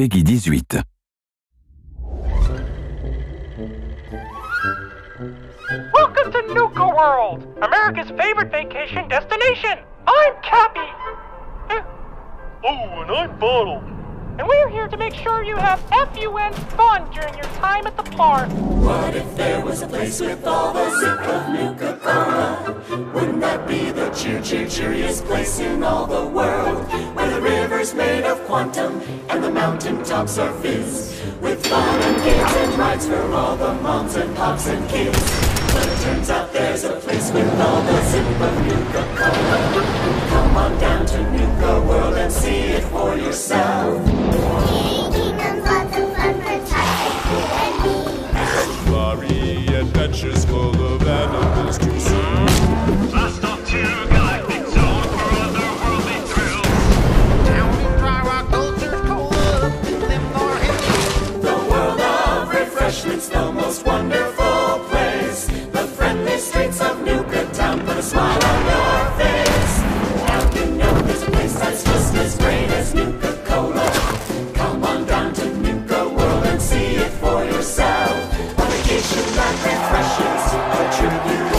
PEGI 18. Welcome to Nuka World, America's favorite vacation destination. I'm Cappy. Oh, and I'm Bottle. And we're here to make sure you have FUN fun during your time at the park. What if there was a place with all the zip of Nuka-Cola? Wouldn't that be the cheer, cheer, cheeriest place in all the world? Where the river's made of quantum and the mountain tops are fizz. With fun and games and rides for all the moms and pops and kids. But it turns out there's a place with all the zip of Nuka-Cola. Come on down to Nuka World and see it for yourself. Hills. The world of refreshments, the most wonderful won't